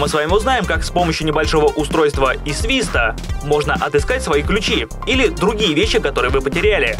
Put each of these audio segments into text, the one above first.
Мы с вами узнаем, как с помощью небольшого устройства и свиста можно отыскать свои ключи или другие вещи, которые вы потеряли.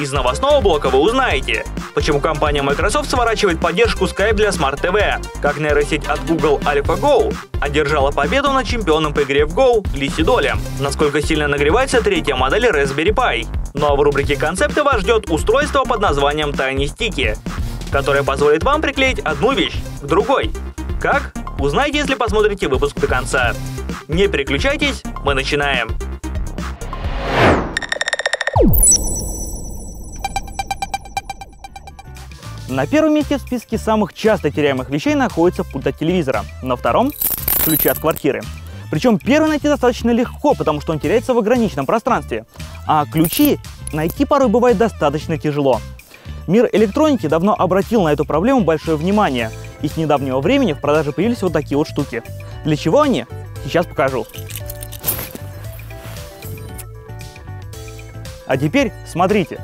Из новостного блока вы узнаете, почему компания Microsoft сворачивает поддержку Skype для Smart TV, как нейросеть от Google AlphaGo одержала победу над чемпионом по игре в Go Лиси Доли, насколько сильно нагревается третья модель Raspberry Pi. Ну а в рубрике «Концепты» вас ждет устройство под названием Tiny Sticky, которое позволит вам приклеить одну вещь к другой. Как? Узнайте, если посмотрите выпуск до конца. Не переключайтесь, мы начинаем. На первом месте в списке самых часто теряемых вещей находится пульт от телевизора. На втором – ключи от квартиры. Причем первый найти достаточно легко, потому что он теряется в ограниченном пространстве. А ключи найти порой бывает достаточно тяжело. Мир электроники давно обратил на эту проблему большое внимание, и с недавнего времени в продаже появились вот такие вот штуки. Для чего они? Сейчас покажу. А теперь смотрите.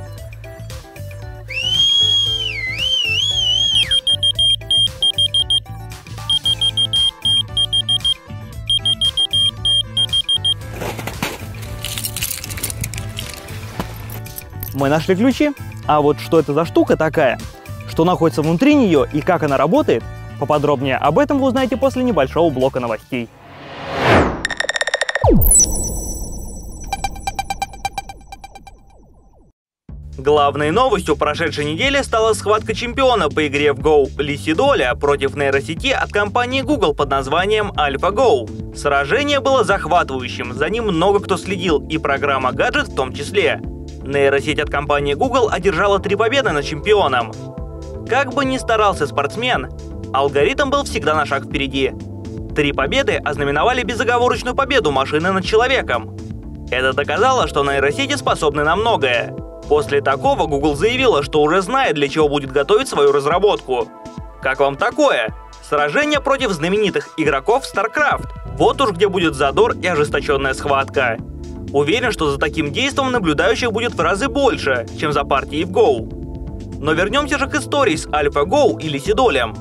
Мы нашли ключи, а вот что это за штука такая, что находится внутри нее и как она работает, поподробнее об этом вы узнаете после небольшого блока новостей. Главной новостью прошедшей недели стала схватка чемпиона по игре в Go Лиси Доля против нейросети от компании Google под названием AlphaGo. Сражение было захватывающим, за ним много кто следил, и программа Gadget в том числе. Нейросеть от компании Google одержала три победы над чемпионом. Как бы ни старался спортсмен, алгоритм был всегда на шаг впереди. Три победы ознаменовали безоговорочную победу машины над человеком. Это доказало, что нейросети способны на многое. После такого Google заявила, что уже знает, для чего будет готовить свою разработку. Как вам такое? Сражение против знаменитых игроков StarCraft. Вот уж где будет задор и ожесточенная схватка. Уверен, что за таким действом наблюдающих будет в разы больше, чем за партией в Go. Но вернемся же к истории с AlphaGo или Сидолем.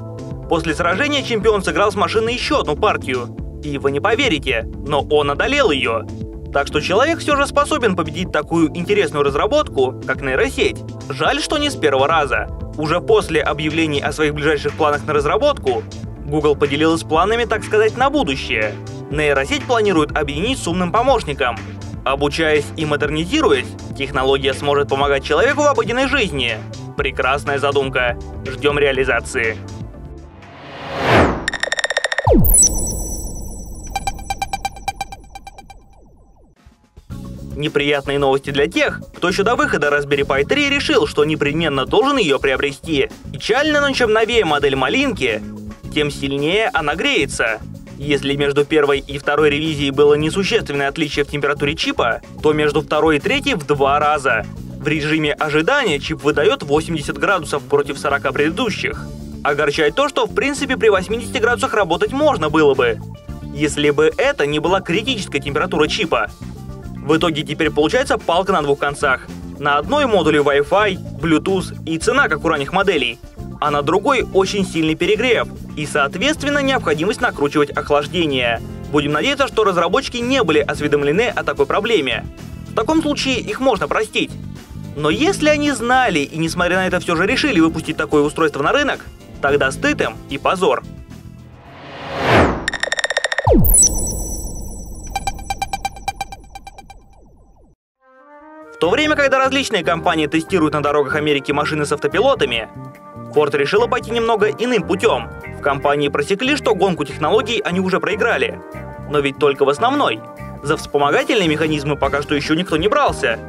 После сражения чемпион сыграл с машиной еще одну партию. И вы не поверите, но он одолел ее. Так что человек все же способен победить такую интересную разработку, как нейросеть. Жаль, что не с первого раза. Уже после объявлений о своих ближайших планах на разработку, Google поделилась планами, так сказать, на будущее. Нейросеть планирует объединить с умным помощником, Обучаясь и модернизируясь, технология сможет помогать человеку в обыденной жизни. Прекрасная задумка. Ждем реализации. Неприятные новости для тех, кто еще до выхода Raspberry Pi 3 решил, что непременно должен ее приобрести. Печально, но чем новее модель малинки, тем сильнее она греется. Если между первой и второй ревизией было несущественное отличие в температуре чипа, то между второй и третьей в два раза. В режиме ожидания чип выдает 80 градусов против 40 предыдущих. Огорчает то, что в принципе при 80 градусах работать можно было бы, если бы это не была критическая температура чипа. В итоге теперь получается палка на двух концах. На одной модуле Wi-Fi, Bluetooth и цена, как у ранних моделей – а на другой очень сильный перегрев и, соответственно, необходимость накручивать охлаждение. Будем надеяться, что разработчики не были осведомлены о такой проблеме. В таком случае их можно простить. Но если они знали и несмотря на это все же решили выпустить такое устройство на рынок, тогда стыд им и позор. В то время, когда различные компании тестируют на дорогах Америки машины с автопилотами, Ford решила пойти немного иным путем. В компании просекли, что гонку технологий они уже проиграли. Но ведь только в основной. За вспомогательные механизмы пока что еще никто не брался.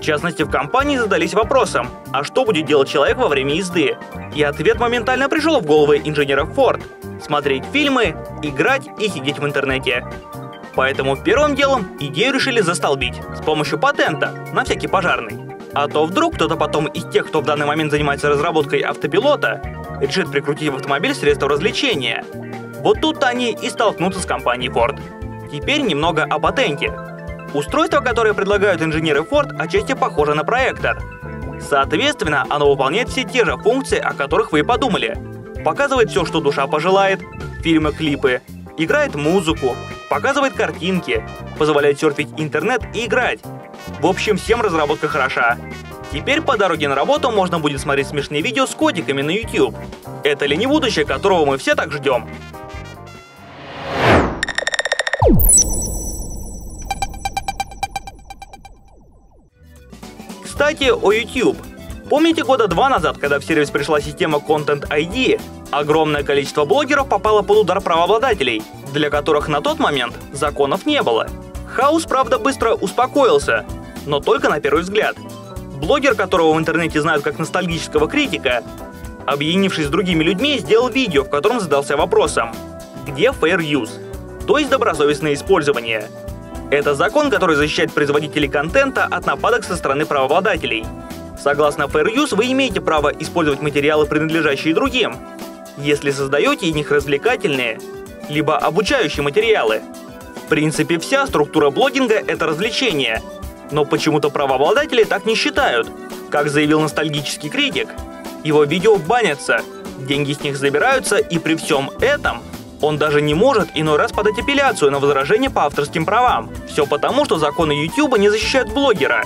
В частности, в компании задались вопросом, а что будет делать человек во время езды? И ответ моментально пришел в головы инженеров Ford. Смотреть фильмы, играть и сидеть в интернете. Поэтому первым делом идею решили застолбить с помощью патента на всякий пожарный. А то вдруг кто-то потом из тех, кто в данный момент занимается разработкой автопилота, решит прикрутить в автомобиль средства развлечения. Вот тут они и столкнутся с компанией Ford. Теперь немного о патенте. Устройство, которое предлагают инженеры Ford, отчасти похоже на проектор. Соответственно, оно выполняет все те же функции, о которых вы и подумали. Показывает все, что душа пожелает, фильмы, клипы, играет музыку, показывает картинки, позволяет серфить интернет и играть. В общем, всем разработка хороша. Теперь по дороге на работу можно будет смотреть смешные видео с котиками на YouTube. Это ли не будущее, которого мы все так ждем? Кстати, о YouTube. Помните года два назад, когда в сервис пришла система Content ID, огромное количество блогеров попало под удар правообладателей, для которых на тот момент законов не было. Хаус, правда, быстро успокоился, но только на первый взгляд. Блогер, которого в интернете знают как ностальгического критика, объединившись с другими людьми, сделал видео, в котором задался вопросом, где fair use, то есть добросовестное использование. Это закон, который защищает производителей контента от нападок со стороны правообладателей. Согласно Fair Use, вы имеете право использовать материалы, принадлежащие другим, если создаете из них развлекательные, либо обучающие материалы. В принципе, вся структура блогинга — это развлечение. Но почему-то правообладатели так не считают. Как заявил ностальгический критик, его видео банятся, деньги с них забираются, и при всем этом он даже не может иной раз подать апелляцию на возражение по авторским правам. Все потому, что законы YouTube не защищают блогера.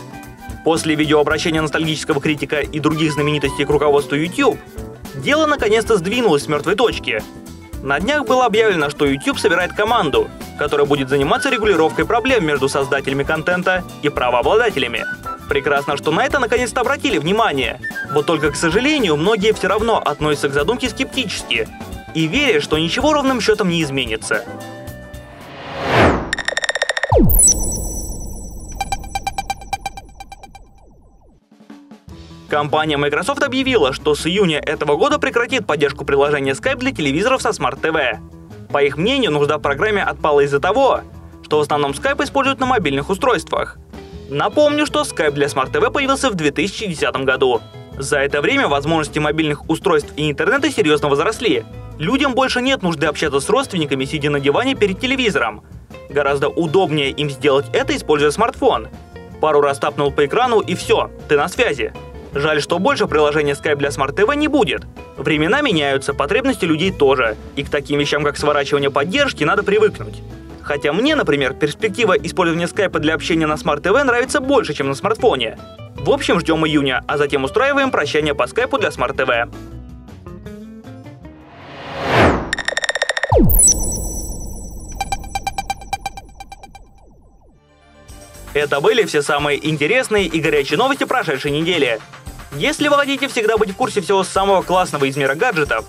После видеообращения ностальгического критика и других знаменитостей к руководству YouTube, дело наконец-то сдвинулось с мертвой точки. На днях было объявлено, что YouTube собирает команду, которая будет заниматься регулировкой проблем между создателями контента и правообладателями. Прекрасно, что на это наконец-то обратили внимание. Вот только, к сожалению, многие все равно относятся к задумке скептически и верят, что ничего ровным счетом не изменится. Компания Microsoft объявила, что с июня этого года прекратит поддержку приложения Skype для телевизоров со Smart TV. По их мнению, нужда в программе отпала из-за того, что в основном Skype используют на мобильных устройствах. Напомню, что Skype для Smart TV появился в 2010 году. За это время возможности мобильных устройств и интернета серьезно возросли. Людям больше нет нужды общаться с родственниками, сидя на диване перед телевизором. Гораздо удобнее им сделать это, используя смартфон. Пару раз тапнул по экрану и все, ты на связи. Жаль, что больше приложения Skype для Smart TV не будет. Времена меняются, потребности людей тоже. И к таким вещам, как сворачивание поддержки, надо привыкнуть. Хотя мне, например, перспектива использования Skype для общения на Smart TV нравится больше, чем на смартфоне. В общем, ждем июня, а затем устраиваем прощание по скайпу для Smart TV. Это были все самые интересные и горячие новости прошедшей недели. Если вы хотите всегда быть в курсе всего самого классного из мира гаджетов,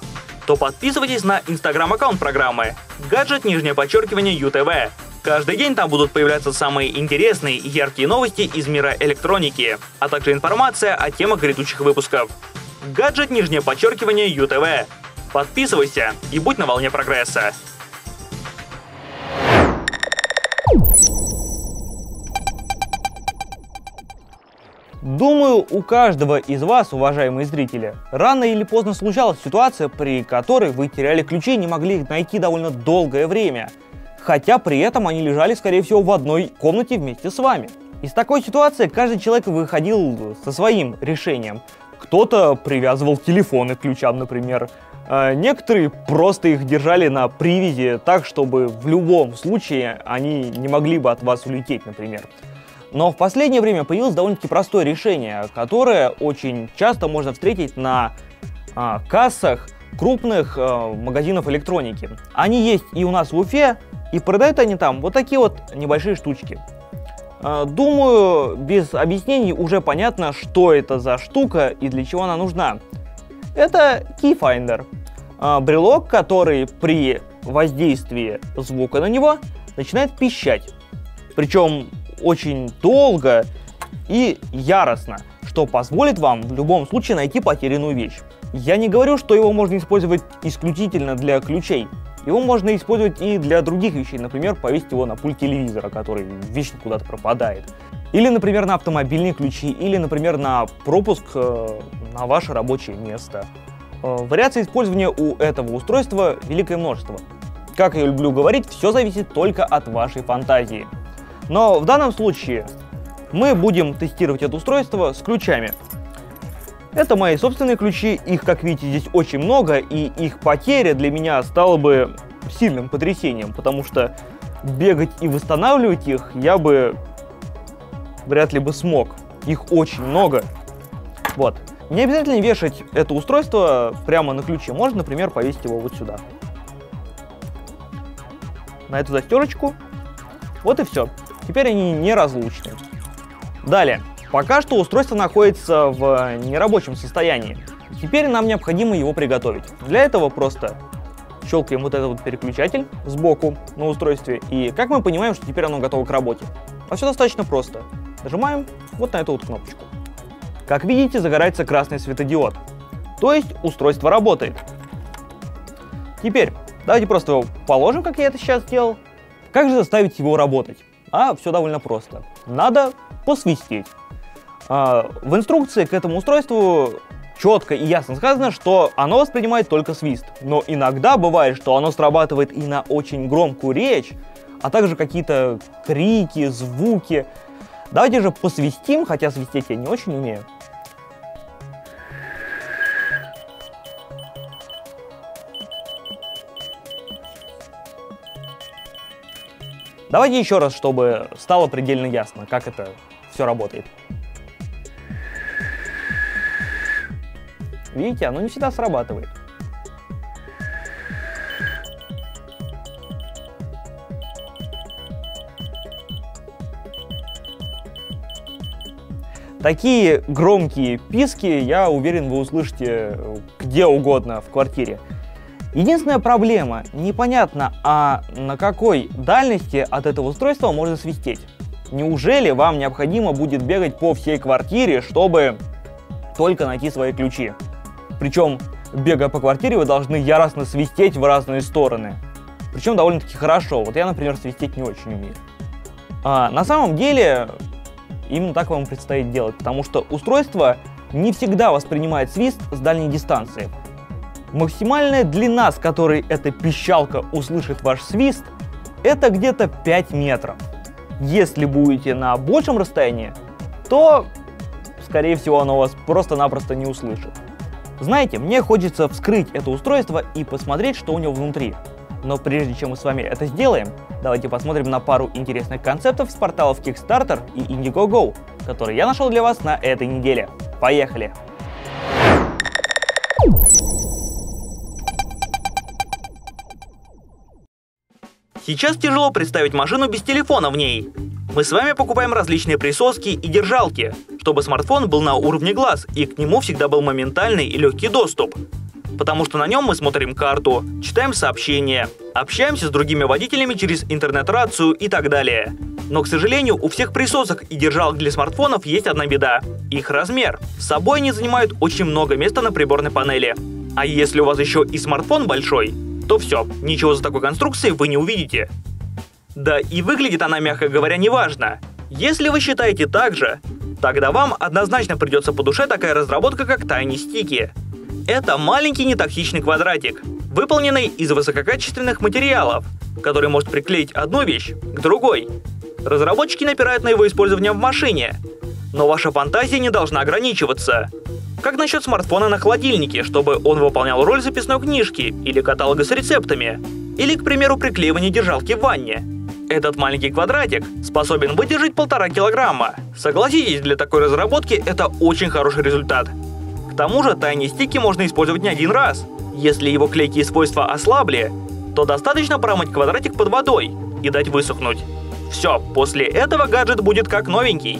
то подписывайтесь на инстаграм-аккаунт программы гаджет нижнее подчеркивание ЮТВ. Каждый день там будут появляться самые интересные и яркие новости из мира электроники, а также информация о темах грядущих выпусков. Гаджет нижнее подчеркивание ЮТВ. Подписывайся и будь на волне прогресса. Думаю, у каждого из вас, уважаемые зрители, рано или поздно случалась ситуация, при которой вы теряли ключи и не могли их найти довольно долгое время. Хотя при этом они лежали, скорее всего, в одной комнате вместе с вами. Из такой ситуации каждый человек выходил со своим решением. Кто-то привязывал телефоны к ключам, например. А некоторые просто их держали на привязи так, чтобы в любом случае они не могли бы от вас улететь, например. Но в последнее время появилось довольно-таки простое решение, которое очень часто можно встретить на а, кассах крупных а, магазинов электроники. Они есть и у нас в Уфе, и продают они там вот такие вот небольшие штучки. А, думаю, без объяснений уже понятно, что это за штука и для чего она нужна. Это Keyfinder. А, брелок, который при воздействии звука на него начинает пищать. Причем очень долго и яростно, что позволит вам в любом случае найти потерянную вещь. Я не говорю, что его можно использовать исключительно для ключей. Его можно использовать и для других вещей, например, повесить его на пульт телевизора, который вечно куда-то пропадает. Или, например, на автомобильные ключи, или, например, на пропуск э, на ваше рабочее место. Э, вариаций использования у этого устройства великое множество. Как я люблю говорить, все зависит только от вашей фантазии. Но в данном случае мы будем тестировать это устройство с ключами. Это мои собственные ключи, их, как видите, здесь очень много, и их потеря для меня стала бы сильным потрясением, потому что бегать и восстанавливать их я бы вряд ли бы смог. Их очень много. Вот. Не обязательно вешать это устройство прямо на ключе. Можно, например, повесить его вот сюда. На эту застежечку. Вот и все. Теперь они неразлучны. Далее. Пока что устройство находится в нерабочем состоянии. Теперь нам необходимо его приготовить. Для этого просто щелкаем вот этот вот переключатель сбоку на устройстве, и как мы понимаем, что теперь оно готово к работе? А все достаточно просто. Нажимаем вот на эту вот кнопочку. Как видите, загорается красный светодиод. То есть устройство работает. Теперь, давайте просто его положим, как я это сейчас сделал. Как же заставить его работать? А, все довольно просто. Надо посвистеть. А, в инструкции к этому устройству четко и ясно сказано, что оно воспринимает только свист. Но иногда бывает, что оно срабатывает и на очень громкую речь, а также какие-то крики, звуки. Давайте же посвистим, хотя свистеть я не очень умею. Давайте еще раз, чтобы стало предельно ясно, как это все работает. Видите, оно не всегда срабатывает. Такие громкие писки, я уверен, вы услышите где угодно в квартире. Единственная проблема, непонятно, а на какой дальности от этого устройства можно свистеть. Неужели вам необходимо будет бегать по всей квартире, чтобы только найти свои ключи? Причем, бегая по квартире, вы должны яростно свистеть в разные стороны. Причем довольно-таки хорошо. Вот я, например, свистеть не очень умею. А, на самом деле, именно так вам предстоит делать, потому что устройство не всегда воспринимает свист с дальней дистанции. Максимальная длина, с которой эта пищалка услышит ваш свист, это где-то 5 метров. Если будете на большем расстоянии, то, скорее всего, оно вас просто-напросто не услышит. Знаете, мне хочется вскрыть это устройство и посмотреть, что у него внутри. Но прежде чем мы с вами это сделаем, давайте посмотрим на пару интересных концептов с порталов Kickstarter и Indiegogo, которые я нашел для вас на этой неделе. Поехали! Сейчас тяжело представить машину без телефона в ней. Мы с вами покупаем различные присоски и держалки, чтобы смартфон был на уровне глаз и к нему всегда был моментальный и легкий доступ. Потому что на нем мы смотрим карту, читаем сообщения, общаемся с другими водителями через интернет-рацию и так далее. Но, к сожалению, у всех присосок и держалок для смартфонов есть одна беда – их размер. С собой они занимают очень много места на приборной панели. А если у вас еще и смартфон большой, то все, ничего за такой конструкцией вы не увидите. Да и выглядит она, мягко говоря, неважно. Если вы считаете так же, тогда вам однозначно придется по душе такая разработка, как Tiny Sticky. Это маленький нетоксичный квадратик, выполненный из высококачественных материалов, который может приклеить одну вещь к другой. Разработчики напирают на его использование в машине, но ваша фантазия не должна ограничиваться. Как насчет смартфона на холодильнике, чтобы он выполнял роль записной книжки или каталога с рецептами? Или, к примеру, приклеивание держалки в ванне? Этот маленький квадратик способен выдержать полтора килограмма. Согласитесь, для такой разработки это очень хороший результат. К тому же тайни стики можно использовать не один раз. Если его клейкие свойства ослабли, то достаточно промыть квадратик под водой и дать высохнуть. Все, после этого гаджет будет как новенький.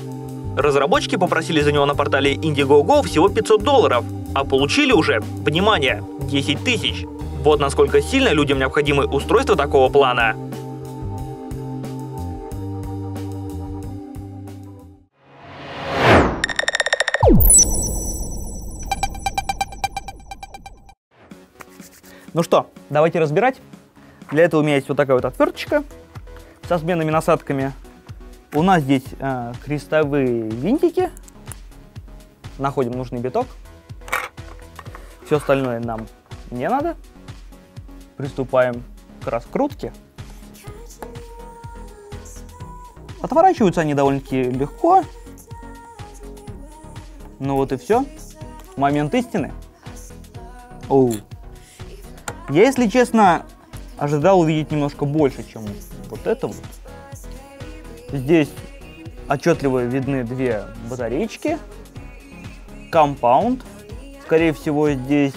Разработчики попросили за него на портале Indiegogo всего 500 долларов, а получили уже, внимание, 10 тысяч. Вот насколько сильно людям необходимы устройства такого плана. Ну что, давайте разбирать. Для этого у меня есть вот такая вот отверточка со сменными насадками. У нас здесь э, крестовые винтики. Находим нужный биток. Все остальное нам не надо. Приступаем к раскрутке. Отворачиваются они довольно-таки легко. Ну вот и все. Момент истины. Оу. Я, если честно, ожидал увидеть немножко больше, чем вот это вот. Здесь отчетливо видны две батареечки, компаунд. Скорее всего, здесь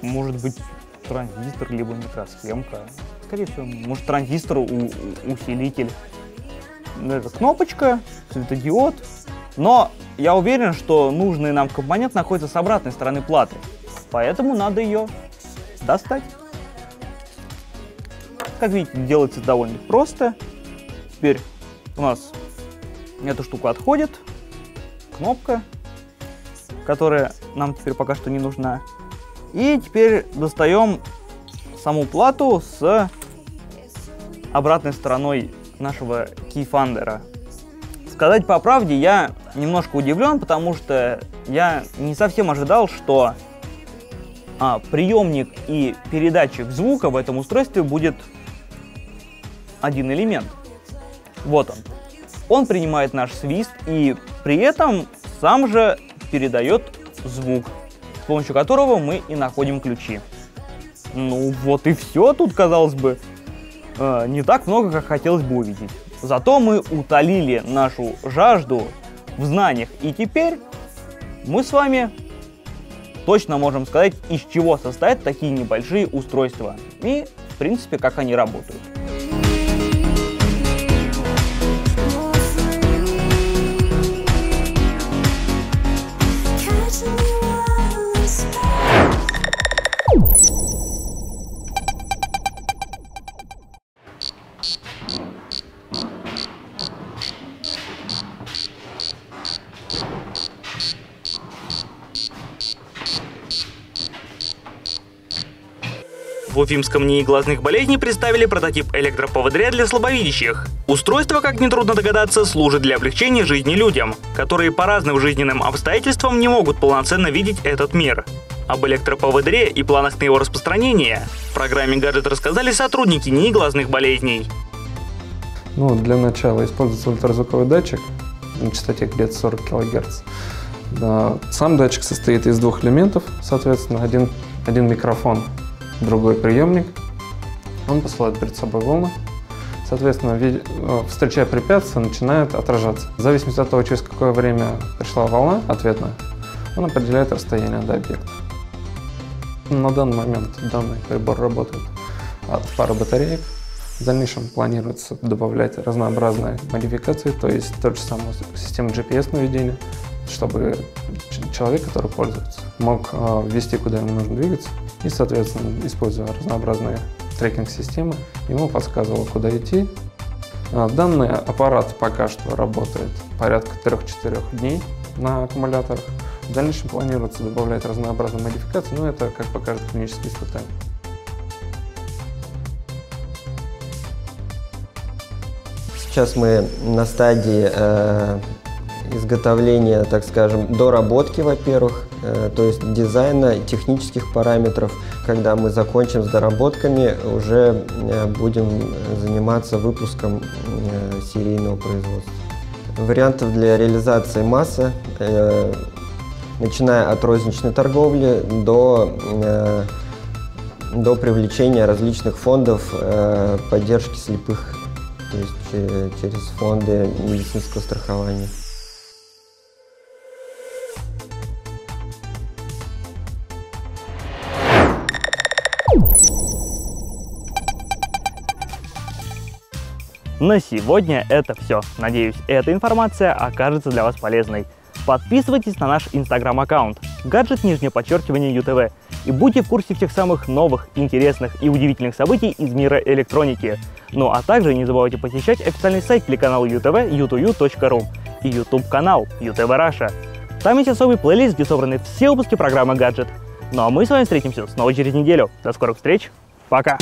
может быть транзистор, либо микросхемка. Скорее всего, может транзистор, у, усилитель. Это кнопочка, светодиод. Но я уверен, что нужный нам компонент находится с обратной стороны платы. Поэтому надо ее достать. Как видите, делается довольно просто. Теперь у нас эта штука отходит. Кнопка, которая нам теперь пока что не нужна. И теперь достаем саму плату с обратной стороной нашего кейфандера. Сказать по правде, я немножко удивлен, потому что я не совсем ожидал, что а, приемник и передатчик звука в этом устройстве будет один элемент. Вот он. Он принимает наш свист и при этом сам же передает звук, с помощью которого мы и находим ключи. Ну вот и все тут, казалось бы, э, не так много, как хотелось бы увидеть. Зато мы утолили нашу жажду в знаниях, и теперь мы с вами точно можем сказать, из чего состоят такие небольшие устройства и, в принципе, как они работают. Уфимском НИИ глазных болезней представили прототип электроповодыря для слабовидящих. Устройство, как нетрудно догадаться, служит для облегчения жизни людям, которые по разным жизненным обстоятельствам не могут полноценно видеть этот мир. Об электроповодыре и планах на его распространение в программе «Гаджет» рассказали сотрудники НИИ глазных болезней. Ну, для начала используется ультразвуковой датчик на частоте где-то 40 кГц. Да, сам датчик состоит из двух элементов, соответственно, один, один микрофон другой приемник. Он посылает перед собой волны. Соответственно, э, встречая препятствие, начинает отражаться. В зависимости от того, через какое время пришла волна ответная, он определяет расстояние до объекта. На данный момент данный прибор работает от пары батареек. В дальнейшем планируется добавлять разнообразные модификации, то есть тот же самую систему GPS наведения, чтобы человек, который пользуется, мог э, ввести, куда ему нужно двигаться, и, соответственно, используя разнообразные трекинг-системы, ему подсказывал, куда идти. А, данный аппарат пока что работает порядка 3-4 дней на аккумуляторах. В дальнейшем планируется добавлять разнообразные модификации, но это, как покажет клинические испытания. Сейчас мы на стадии э, изготовления, так скажем, доработки, во-первых, э, то есть дизайна технических параметров. Когда мы закончим с доработками, уже э, будем заниматься выпуском э, серийного производства. Вариантов для реализации массы, начиная от розничной торговли до, до привлечения различных фондов поддержки слепых, то есть через фонды медицинского страхования. На сегодня это все. Надеюсь, эта информация окажется для вас полезной. Подписывайтесь на наш инстаграм-аккаунт гаджет нижнее подчеркивание ЮТВ и будьте в курсе всех самых новых, интересных и удивительных событий из мира электроники. Ну а также не забывайте посещать официальный сайт телеканала ЮТВ youtube.ru и YouTube канал ЮТВ Раша. Там есть особый плейлист, где собраны все выпуски программы «Гаджет». Ну а мы с вами встретимся снова через неделю. До скорых встреч. Пока!